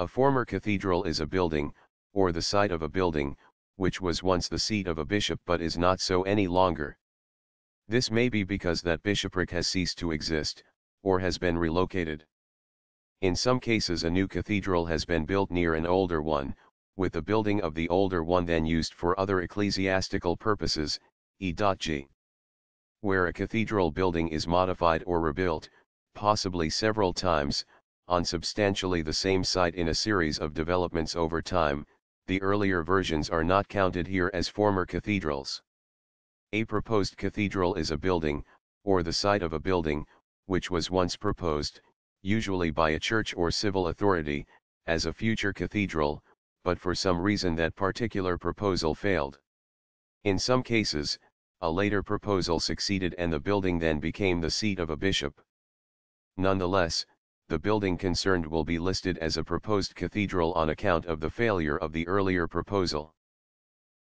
A former cathedral is a building, or the site of a building, which was once the seat of a bishop but is not so any longer. This may be because that bishopric has ceased to exist, or has been relocated. In some cases a new cathedral has been built near an older one, with the building of the older one then used for other ecclesiastical purposes, e.g. Where a cathedral building is modified or rebuilt, possibly several times, on substantially the same site in a series of developments over time, the earlier versions are not counted here as former cathedrals. A proposed cathedral is a building, or the site of a building, which was once proposed, usually by a church or civil authority, as a future cathedral, but for some reason that particular proposal failed. In some cases, a later proposal succeeded and the building then became the seat of a bishop. Nonetheless, the building concerned will be listed as a proposed cathedral on account of the failure of the earlier proposal.